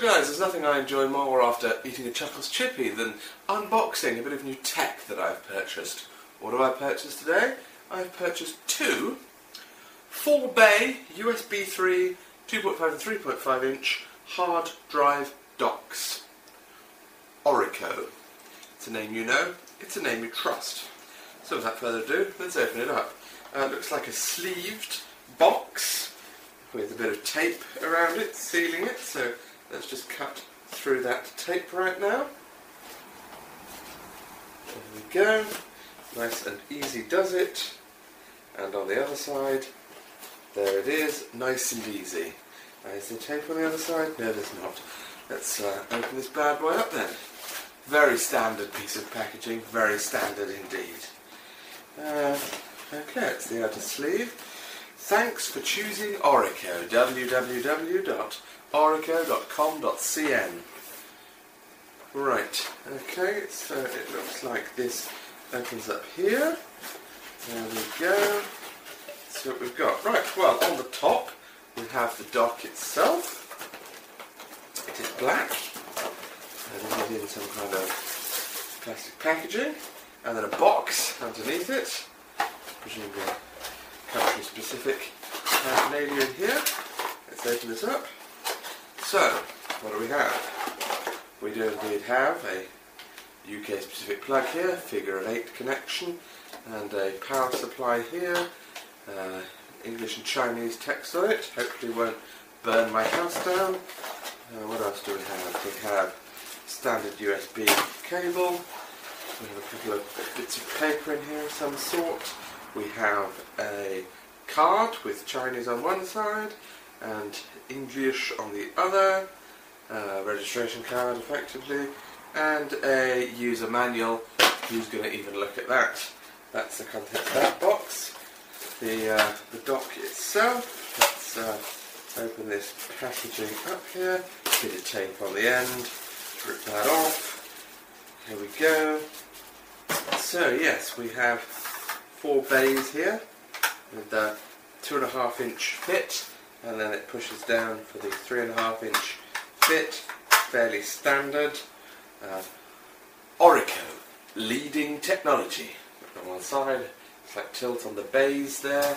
guys. So guys, there's nothing I enjoy more after eating a Chuckles Chippy than unboxing a bit of new tech that I've purchased. What have I purchased today? I've purchased two 4-bay USB 3, 2.5 and 3.5 inch hard drive docks. Orico. It's a name you know, it's a name you trust. So without further ado, let's open it up. Uh, it looks like a sleeved box with a bit of tape around it, sealing it. So let's just cut through that tape right now. There we go. Nice and easy does it. And on the other side, there it is, nice and easy. Is there tape on the other side? No, there's not. Let's uh, open this bad boy up then. Very standard piece of packaging, very standard indeed. Uh, okay, it's the outer sleeve. Thanks for choosing Orico, www.orico.com.cn Right, okay, so it looks like this opens up here. There we go. So what we've got. Right, well, on the top we have the dock itself. It is black. And it is in some kind of plastic packaging. And then a box underneath it. Presumably country specific paraphernalia in here. Let's open this up. So, what do we have? We do indeed have a UK specific plug here, figure of 8 connection, and a power supply here, uh, English and Chinese text on it, hopefully won't burn my house down. Uh, what else do we have? We have standard USB cable, we have a couple of bits of paper in here of some sort, we have a card with Chinese on one side and English on the other, uh, registration card effectively, and a user manual. Who's going to even look at that? That's the contents of that box. The, uh, the dock itself, let's uh, open this packaging up here, bit of tape on the end, rip that off. Here we go. So yes, we have four bays here with the two and a half inch fit and then it pushes down for the three and a half inch fit, fairly standard. Uh, Orico, leading technology. On one side, it's like tilt on the bays there.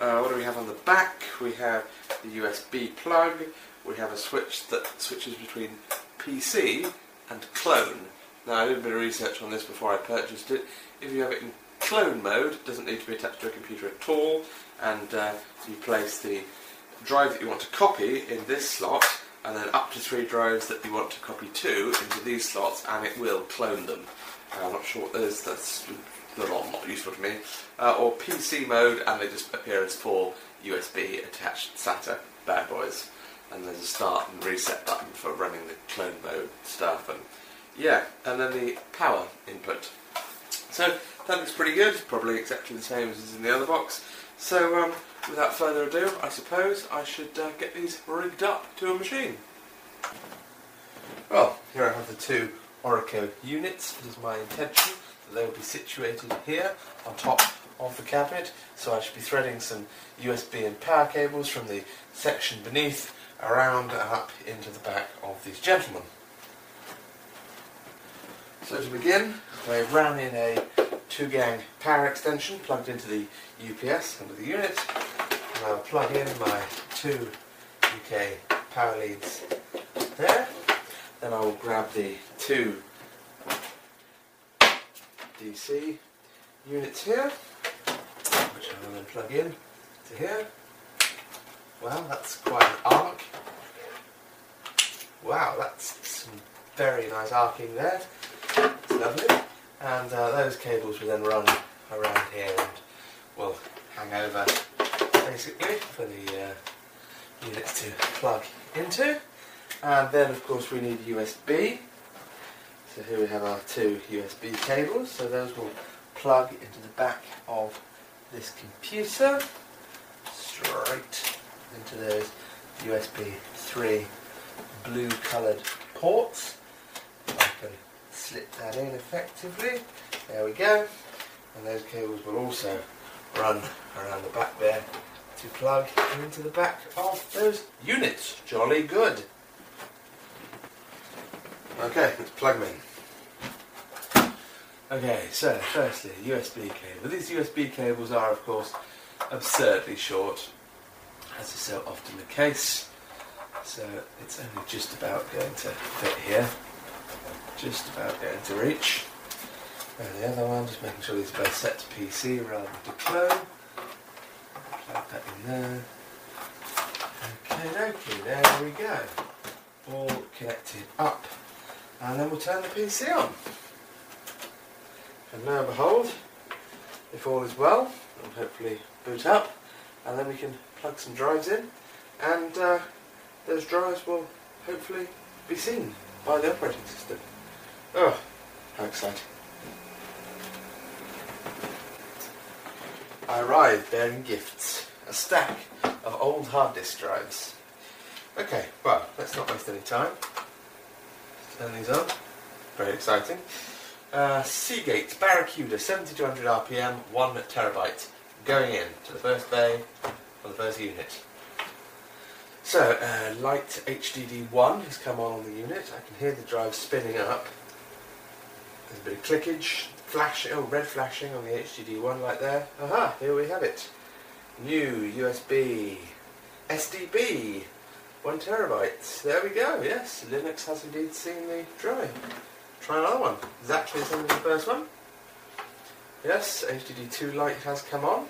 Uh, what do we have on the back? We have the USB plug. We have a switch that switches between PC and clone. Now I did a bit of research on this before I purchased it. If you have it in clone mode, it doesn't need to be attached to a computer at all, and uh, you place the drive that you want to copy in this slot, and then up to three drives that you want to copy to into these slots, and it will clone them. Uh, I'm not sure what those, that's not, not useful to me. Uh, or PC mode, and they just appear as four USB attached SATA bad boys. And there's a start and reset button for running the clone mode stuff, and yeah, and then the power input. So that looks pretty good, probably exactly the same as in the other box. So um, without further ado, I suppose I should uh, get these rigged up to a machine. Well, here I have the two Orico units. It is my intention that they will be situated here on top of the cabinet. So I should be threading some USB and power cables from the section beneath around and up into the back of these gentlemen. So to begin, I ran in a two gang power extension plugged into the UPS under the unit. And I'll plug in my two UK power leads there. Then I will grab the two DC units here which I will then plug in to here. Wow that's quite an arc. Wow that's some very nice arcing there. It's lovely and uh, those cables will then run around here and will hang over. Basically for the uh, units to plug into. And then of course we need USB so here we have our two USB cables. So those will plug into the back of this computer. Straight into those USB 3 blue coloured ports. I can slip that in effectively. There we go. And those cables will also run around the back there to plug into the back of those units. Jolly good. Okay, let's plug them in. Okay, so firstly, USB cable. These USB cables are, of course, absurdly short, as is so often the case. So it's only just about going to fit here. Just about going to reach. And the other one, just making sure these are both set to PC rather than to clone. Plug that in there. Okay, okay, there we go. All connected up. And then we'll turn the PC on. And now behold, if all is well, it'll hopefully boot up. And then we can plug some drives in. And uh, those drives will hopefully be seen by the operating system. Oh, how exciting. I arrived bearing gifts. A stack of old hard disk drives. Okay, well, let's not waste any time. Turn these on. Very exciting. Uh, Seagate Barracuda 7200 RPM, 1 terabyte. Going in to the first bay on the first unit. So, uh, light HDD1 has come on on the unit. I can hear the drive spinning up. There's a bit of clickage, flash, oh, red flashing on the HDD1 like there. Aha, here we have it. New USB, SDB, one terabyte. There we go, yes, Linux has indeed seen the drive. Try another one, exactly the same as the first one. Yes, HDD2 light has come on.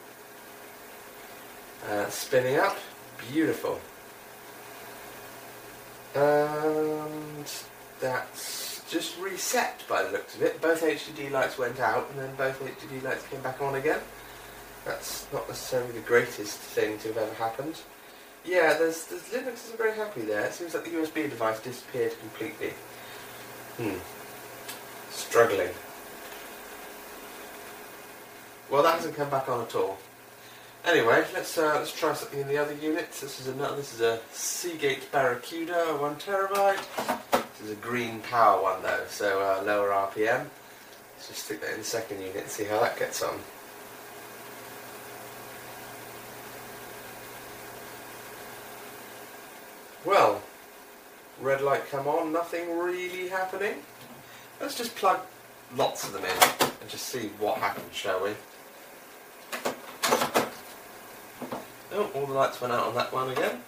Uh, spinning up, beautiful. And that's just reset by the looks of it. Both HDD lights went out and then both HDD lights came back on again. That's not necessarily the greatest thing to have ever happened. Yeah, there's, there's Linux isn't very happy there. It seems like the USB device disappeared completely. Hmm. Struggling. Well, that hasn't come back on at all. Anyway, let's uh, let's try something in the other units. This is another. This is a Seagate Barracuda, one terabyte. This is a green power one though, so uh, lower RPM. Let's just stick that in the second unit and see how that gets on. Well, red light come on, nothing really happening. Let's just plug lots of them in and just see what happens, shall we? Oh, all the lights went out on that one again.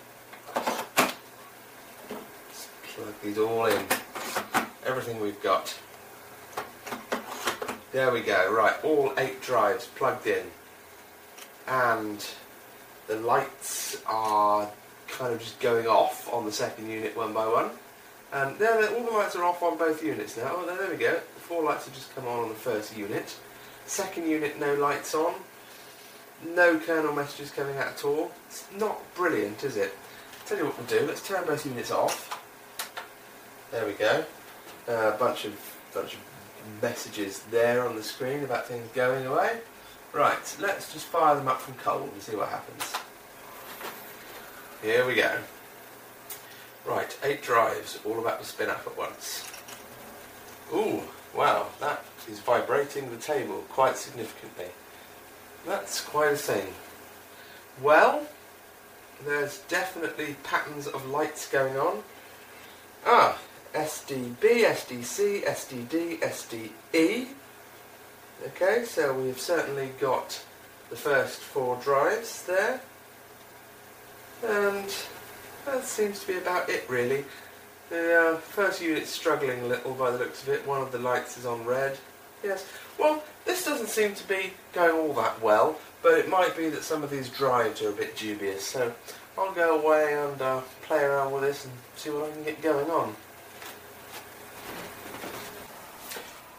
Let's these all in. Everything we've got. There we go, right, all eight drives plugged in. And the lights are kind of just going off on the second unit one by one. And there, all the lights are off on both units now. Oh, there we go. The four lights have just come on on the first unit. Second unit, no lights on. No kernel messages coming out at all. It's not brilliant, is it? Tell you what we'll do. Let's turn both units off. There we go. A uh, bunch of bunch of messages there on the screen about things going away. Right, let's just fire them up from cold and see what happens. Here we go. Right, eight drives, all about to spin up at once. Ooh, wow, that is vibrating the table quite significantly. That's quite a thing. Well, there's definitely patterns of lights going on. Ah, SDB, SDC, SDD, SDE. Okay, so we've certainly got the first four drives there. And that seems to be about it really. The uh, first unit's struggling a little by the looks of it. One of the lights is on red. Yes. Well, this doesn't seem to be going all that well, but it might be that some of these drives are a bit dubious. So I'll go away and uh, play around with this and see what I can get going on.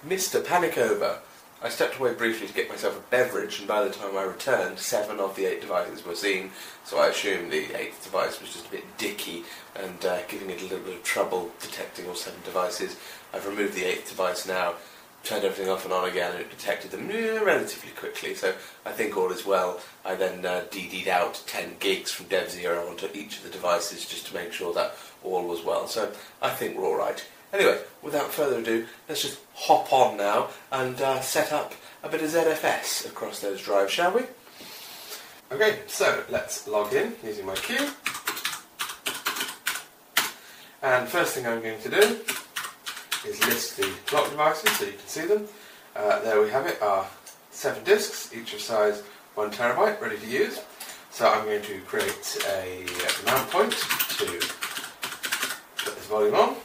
Mr. Panikover. I stepped away briefly to get myself a beverage, and by the time I returned, seven of the eight devices were seen. So I assumed the eighth device was just a bit dicky and uh, giving it a little bit of trouble detecting all seven devices. I've removed the eighth device now, turned everything off and on again, and it detected them relatively quickly. So I think all is well. I then uh, DD'd out 10 gigs from DevZero onto each of the devices just to make sure that all was well. So I think we're all right. Anyway, without further ado, let's just hop on now and uh, set up a bit of ZFS across those drives, shall we? Okay, so let's log in using my queue. And first thing I'm going to do is list the block devices so you can see them. Uh, there we have it, our seven discs, each of size one terabyte, ready to use. So I'm going to create a mount point to put this volume on,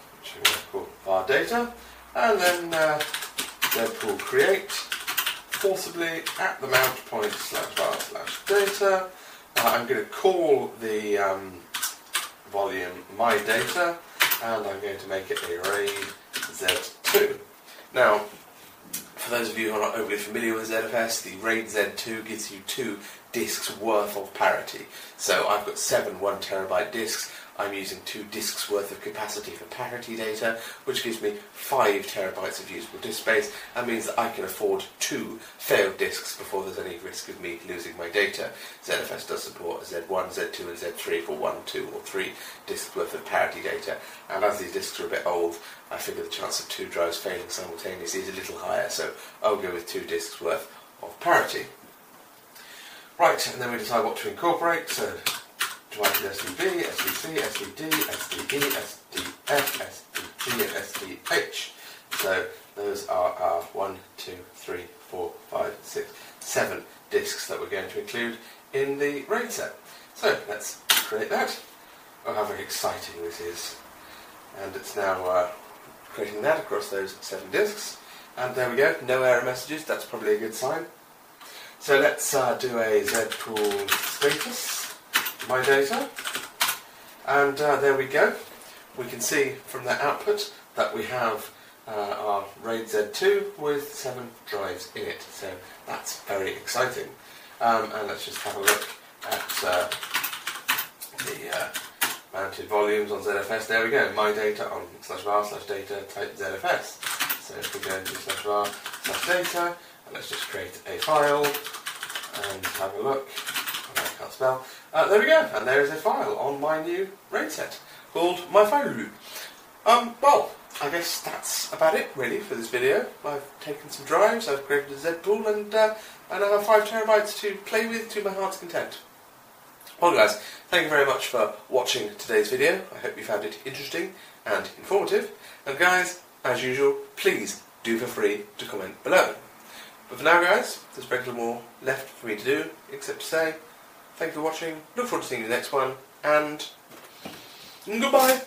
var data, and then uh, zpool create forcibly at the mount point slash var slash data. Uh, I'm going to call the um, volume my data, and I'm going to make it a RAID Z2. Now, for those of you who are not overly familiar with ZFS, the RAID Z2 gives you two disks worth of parity. So I've got seven one terabyte disks. I'm using two disks worth of capacity for parity data, which gives me five terabytes of usable disk space and means that I can afford two failed disks before there's any risk of me losing my data. ZFS does support Z1, Z2 and Z3 for one, two or three disks worth of parity data and as these disks are a bit old I figure the chance of two drives failing simultaneously is a little higher so I'll go with two disks worth of parity. Right, and then we decide what to incorporate. So, divided SDB, SDC, SDD, SDE, SDF, SDG, and SDH. So, those are our one, two, three, four, five, six, seven disks that we're going to include in the RAID set. So, let's create that. Oh, how very exciting this is. And it's now uh, creating that across those seven disks. And there we go, no error messages, that's probably a good sign. So let's uh, do a zpool status, my data, and uh, there we go. We can see from the output that we have uh, our RAID Z2 with seven drives in it, so that's very exciting. Um, and let's just have a look at uh, the uh, mounted volumes on ZFS. There we go, my data on slash var slash data type ZFS. So if we go into slash var slash data, let's just create a file and have a look. Spell. Uh, there we go, and there is a file on my new RAID set called My File Um, well, I guess that's about it really for this video. I've taken some drives, I've created a Z pool, and, uh, and I have 5 terabytes to play with to my heart's content. Well guys, thank you very much for watching today's video. I hope you found it interesting and informative. And guys, as usual, please do feel free to comment below. But for now guys, there's very little more left for me to do, except to say thank you for watching, look forward to seeing you in the next one, and goodbye!